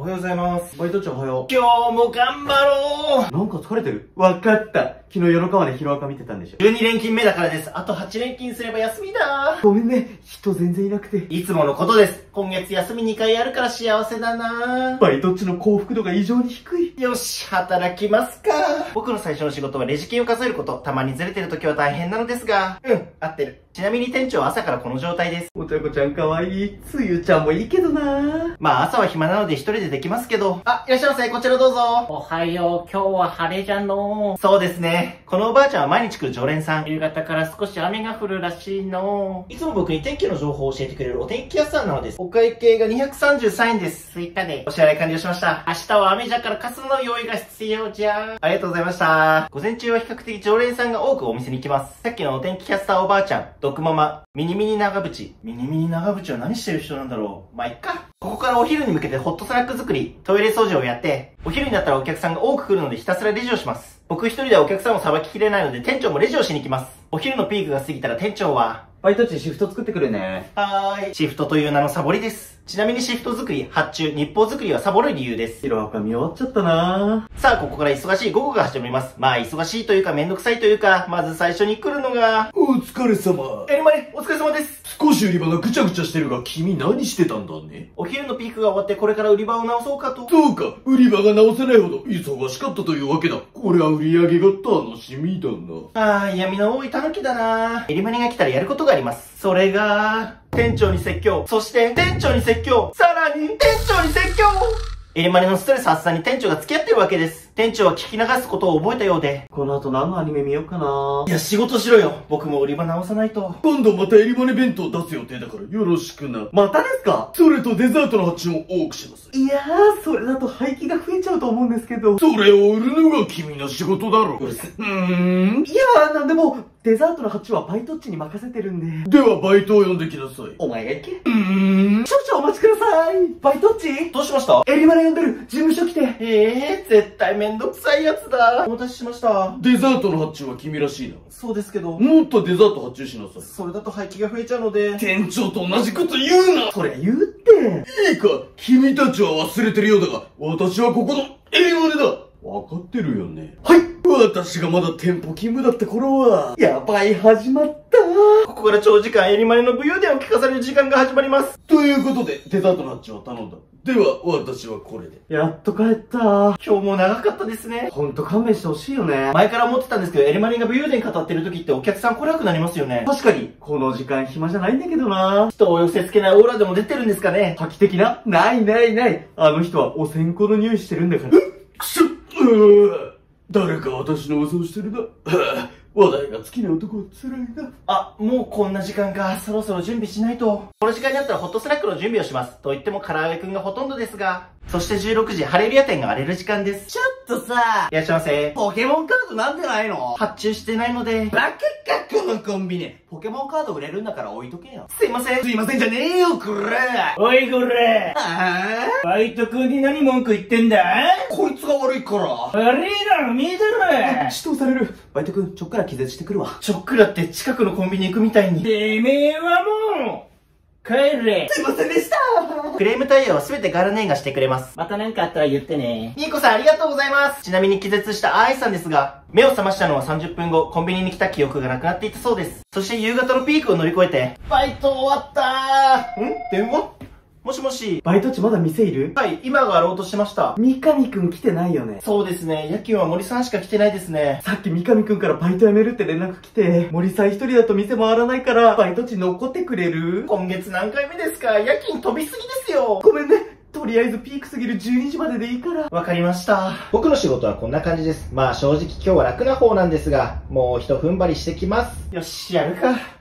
おはようございます。バイト長おはよ今日も頑張ろう。なんか疲れてる？わかった。昨日夜中までヒロアカ見てたんでしょ。う !12 連勤目だからです。あと8連勤すれば休みだごめんね。人全然いなくて。いつものことです。今月休み2回あるから幸せだなバイトっちの幸福度が異常に低い。よし、働きますか。僕の最初の仕事はレジ金を数えること。たまにずれてる時は大変なのですが。うん、合ってる。ちなみに店長は朝からこの状態です。お茶子ちゃんかわいい。つゆちゃんもいいけどなまあ朝は暇なので一人でできますけど。あ、いらっしゃいませ。こちらどうぞ。おはよう、今日は晴れじゃのそうですね。このおばあちゃんは毎日来る常連さん。夕方から少し雨が降るらしいのいつも僕に天気の情報を教えてくれるお天気キャスターなのです。お会計が233円です。スイカでお。支払い完了しました。明日は雨じゃから傘の用意が必要じゃ。ありがとうございました。午前中は比較的常連さんが多くお店に来ます。さっきのお天気キャスターおばあちゃん、毒ママ、ミニミニ長渕。ミニミニ長渕は何してる人なんだろうまあ、いっか。ここからお昼に向けてホットスナック作り、トイレ掃除をやって、お昼になったらお客さんが多く来るのでひたすらレジをします。僕一人ではお客さんをさばききれないので店長もレジをしに行きます。お昼のピークが過ぎたら店長は、バイトっちシフト作ってくるね。はーい。シフトという名のサボりです。ちなみにシフト作り、発注、日報作りはサボる理由です。ヒロアカ見終わっちゃったなさあ、ここから忙しい午後が始まります。まあ、忙しいというかめんどくさいというか、まず最初に来るのが、お疲れ様。エリマネ、お疲れ様です。少し売り場がぐちゃぐちゃしてるが、君何してたんだね？お昼のピークが終わってこれから売り場を直そうかと。そうか、売り場が直せないほど忙しかったというわけだ。これは売り上げが楽しみだな。ああ、闇の多い狸だなエリマネが来たらやることがあります。それが、店長に説教。そして、店長に説教。さらに、店長に説教エリマネのストレス発散に店長が付き合ってるわけです。店長は聞き流すことを覚えたようで。この後何のアニメ見ようかないや、仕事しろよ。僕も売り場直さないと。今度またエリマネ弁当出す予定だからよろしくな。またですか？それとデザートの発注も多くします。いやー、それだと廃棄が増えちゃうと思うんですけど。それを売るのが君の仕事だろ。うーん。いやー、なんでも、デザートの発注はバイトっちに任せてるんで。ではバイトを呼んできなさい。お前が行け。うーん。少々お待ちください。バイトっち？どうしました？エリマネ呼んでる。事務所来て。ええー、絶対めんどくさいやつだ。お待たせしました。デザートの発注は君らしいな。そうですけど、もっとデザート発注しなさい。それだと廃棄が増えちゃうので。店長と同じこと言うなそりゃ言うって。いいか、君たちは忘れてるようだが、私はここのエリマネだわかってるよね。はい。私がまだ店舗勤務だった頃は、やばい、始まった。ここから長時間エリマネの武勇伝を聞かされる時間が始まります。ということで、デザートの発注を頼んだ。では、私はこれで。やっと帰った。今日も長かったですね。ほんと勘弁してほしいよね。前から思ってたんですけど、エリマネが武勇伝語ってる時ってお客さん来なくなりますよね。確かに、この時間暇じゃないんだけどな。人を寄せ付けないオーラでも出てるんですかね。覇気的な？ないないない。あの人はお線香の匂いしてるんだから。くそっうー誰か私の噂をしてるな。は あ話題が尽きない男は辛いな。あ、もうこんな時間か。そろそろ準備しないと。この時間になったらホットスナックの準備をします。と言っても唐揚げくんがほとんどですが。そして16時、ハレルヤ店が荒れる時間です。ちょっとさ、いらっしゃいませ。ポケモンカードなんでないの？発注してないので。バカか、このコンビニ。ポケモンカード売れるんだから置いとけよ。すいません。すいませんじゃねえよ、くらおいこれあバイト君に何文句言ってんだ？こいつが悪いから。悪いだろ、見えだろ指導される。バイト君、ちょっから気絶してくるわ。ちょっくらって近くのコンビニ行くみたいに。てめえはもう、帰れすいませんでしたクレーム対応は全てガラネーがしてくれます。また何かあったら言ってね。ニーコさんありがとうございます。ちなみに気絶したアイさんですが、目を覚ましたのは30分後、コンビニに来た記憶がなくなっていたそうです。そして夕方のピークを乗り越えて、バイト終わったーん？電話？もしもし。バイトっちまだ店いる？はい、今があろうとしました。三上くん来てないよね。そうですね、夜勤は森さんしか来てないですね。さっき三上くんからバイト辞めるって連絡来て、森さん一人だと店回らないから、バイトっち残ってくれる？今月何回目ですか？夜勤飛びすぎですよ。ごめんね。とりあえずピークすぎる12時まででいいから。わかりました。僕の仕事はこんな感じです。まあ正直今日は楽な方なんですが、もう一踏ん張りしてきます。よし、やるか。